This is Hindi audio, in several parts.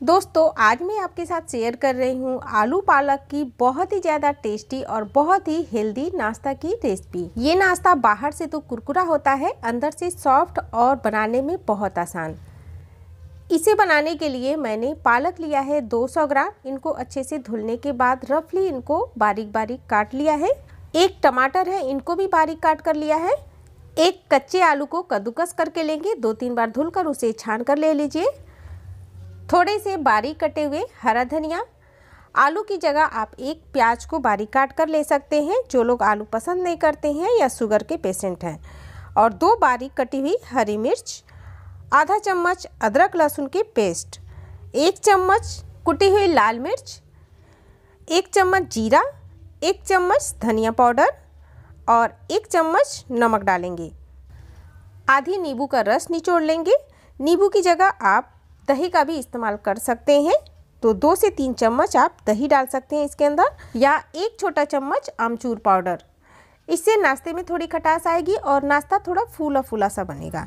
दोस्तों, आज मैं आपके साथ शेयर कर रही हूँ आलू पालक की बहुत ही ज़्यादा टेस्टी और बहुत ही हेल्दी नाश्ता की रेसिपी ये नाश्ता बाहर से तो कुरकुरा होता है, अंदर से सॉफ्ट और बनाने में बहुत आसान। इसे बनाने के लिए मैंने पालक लिया है 200 ग्राम। इनको अच्छे से धुलने के बाद रफली इनको बारीक बारीक काट लिया है। एक टमाटर है, इनको भी बारीक काट कर लिया है। एक कच्चे आलू को कद्दूकस करके लेंगे दो तीन बार धुलकर उसे छान कर ले लीजिए। थोड़े से बारीक कटे हुए हरा धनिया। आलू की जगह आप एक प्याज को बारीक काट कर ले सकते हैं, जो लोग आलू पसंद नहीं करते हैं या शुगर के पेशेंट हैं। और दो बारीक कटी हुई हरी मिर्च, आधा चम्मच अदरक लहसुन की पेस्ट, एक चम्मच कुटी हुई लाल मिर्च, एक चम्मच जीरा, एक चम्मच धनिया पाउडर और एक चम्मच नमक डालेंगे। आधी नींबू का रस निचोड़ लेंगे। नींबू की जगह आप दही का भी इस्तेमाल कर सकते हैं। तो दो से तीन चम्मच आप दही डाल सकते हैं इसके अंदर या एक छोटा चम्मच आमचूर पाउडर। इससे नाश्ते में थोड़ी खटास आएगी और नाश्ता थोड़ा फूला फूला सा बनेगा।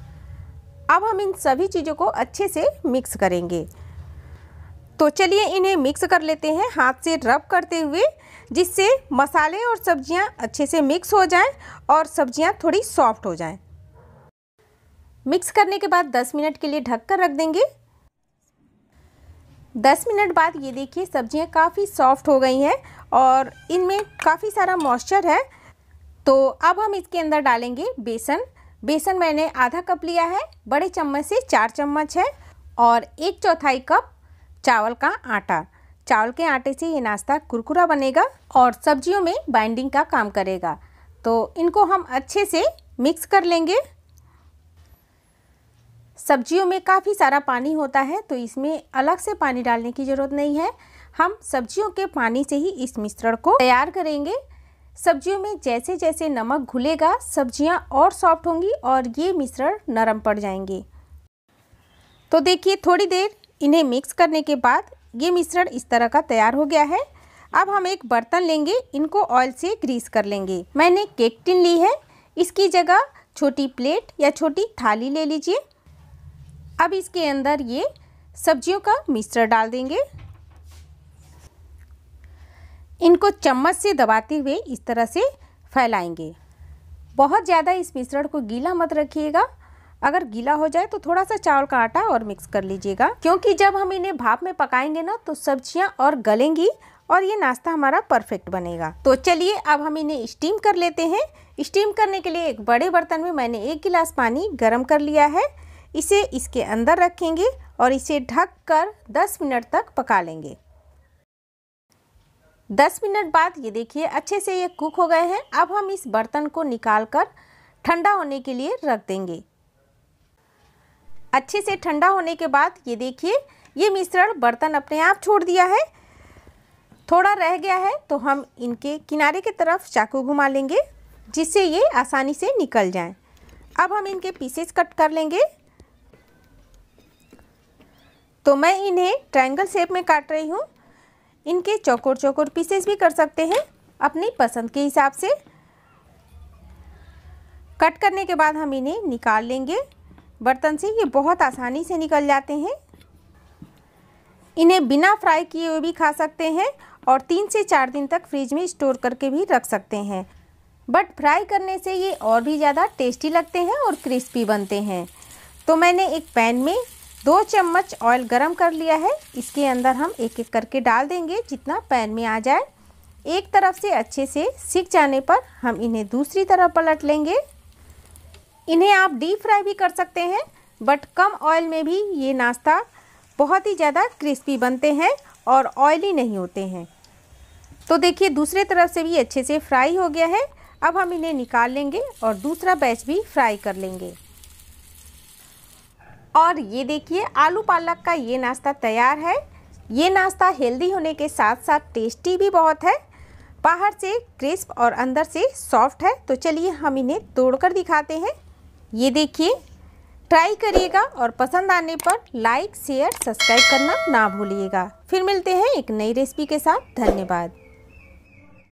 अब हम इन सभी चीज़ों को अच्छे से मिक्स करेंगे। तो चलिए इन्हें मिक्स कर लेते हैं हाथ से रब करते हुए, जिससे मसाले और सब्ज़ियाँ अच्छे से मिक्स हो जाएँ और सब्ज़ियाँ थोड़ी सॉफ्ट हो जाएँ। मिक्स करने के बाद 10 मिनट के लिए ढक कर रख देंगे। 10 मिनट बाद ये देखिए, सब्ज़ियाँ काफ़ी सॉफ्ट हो गई हैं और इनमें काफ़ी सारा मॉइस्चर है। तो अब हम इसके अंदर डालेंगे बेसन। बेसन मैंने आधा कप लिया है, बड़े चम्मच से चार चम्मच है और एक चौथाई कप चावल का आटा। चावल के आटे से ये नाश्ता कुरकुरा बनेगा और सब्जियों में बाइंडिंग का काम करेगा। तो इनको हम अच्छे से मिक्स कर लेंगे। सब्जियों में काफ़ी सारा पानी होता है तो इसमें अलग से पानी डालने की ज़रूरत नहीं है। हम सब्जियों के पानी से ही इस मिश्रण को तैयार करेंगे। सब्जियों में जैसे जैसे नमक घुलेगा, सब्ज़ियाँ और सॉफ्ट होंगी और ये मिश्रण नरम पड़ जाएँगे। तो देखिए, थोड़ी देर इन्हें मिक्स करने के बाद ये मिश्रण इस तरह का तैयार हो गया है। अब हम एक बर्तन लेंगे, इनको ऑयल से ग्रीस कर लेंगे। मैंने केक टिन ली है, इसकी जगह छोटी प्लेट या छोटी थाली ले लीजिए। अब इसके अंदर ये सब्जियों का मिश्रण डाल देंगे। इनको चम्मच से दबाते हुए इस तरह से फैलाएँगे। बहुत ज़्यादा इस मिश्रण को गीला मत रखिएगा। अगर गीला हो जाए तो थोड़ा सा चावल का आटा और मिक्स कर लीजिएगा। क्योंकि जब हम इन्हें भाप में पकाएँगे ना तो सब्ज़ियाँ और गलेंगी और ये नाश्ता हमारा परफेक्ट बनेगा। तो चलिए अब हम इन्हें स्टीम कर लेते हैं। स्टीम करने के लिए एक बड़े बर्तन में मैंने एक गिलास पानी गर्म कर लिया है। इसे इसके अंदर रखेंगे और इसे ढक कर 10 मिनट तक पका लेंगे। 10 मिनट बाद ये देखिए अच्छे से ये कुक हो गए हैं। अब हम इस बर्तन को निकाल कर ठंडा होने के लिए रख देंगे। अच्छे से ठंडा होने के बाद ये देखिए, ये मिश्रण बर्तन अपने आप छोड़ दिया है। थोड़ा रह गया है तो हम इनके किनारे की तरफ़ चाकू घुमा लेंगे, जिससे ये आसानी से निकल जाएँ। अब हम इनके पीसेस कट कर लेंगे। तो मैं इन्हें ट्रायंगल शेप में काट रही हूँ। इनके चौकोर चौकोर पीसेस भी कर सकते हैं, अपनी पसंद के हिसाब से। कट करने के बाद हम इन्हें निकाल लेंगे। बर्तन से ये बहुत आसानी से निकल जाते हैं। इन्हें बिना फ्राई किए हुए भी खा सकते हैं और तीन से चार दिन तक फ्रिज में स्टोर करके भी रख सकते हैं। बट फ्राई करने से ये और भी ज़्यादा टेस्टी लगते हैं और क्रिस्पी बनते हैं। तो मैंने एक पैन में दो चम्मच ऑयल गरम कर लिया है। इसके अंदर हम एक एक करके डाल देंगे जितना पैन में आ जाए। एक तरफ़ से अच्छे से सीख जाने पर हम इन्हें दूसरी तरफ़ पलट लेंगे। इन्हें आप डीप फ्राई भी कर सकते हैं, बट कम ऑयल में भी ये नाश्ता बहुत ही ज़्यादा क्रिस्पी बनते हैं और ऑयली नहीं होते हैं। तो देखिए, दूसरे तरफ़ से भी अच्छे से फ्राई हो गया है। अब हम इन्हें निकाल लेंगे और दूसरा बैच भी फ्राई कर लेंगे। और ये देखिए, आलू पालक का ये नाश्ता तैयार है। ये नाश्ता हेल्दी होने के साथ साथ टेस्टी भी बहुत है। बाहर से क्रिस्प और अंदर से सॉफ्ट है। तो चलिए हम इन्हें तोड़कर दिखाते हैं। ये देखिए, ट्राई करिएगा और पसंद आने पर लाइक, शेयर, सब्सक्राइब करना ना भूलिएगा। फिर मिलते हैं एक नई रेसिपी के साथ। धन्यवाद।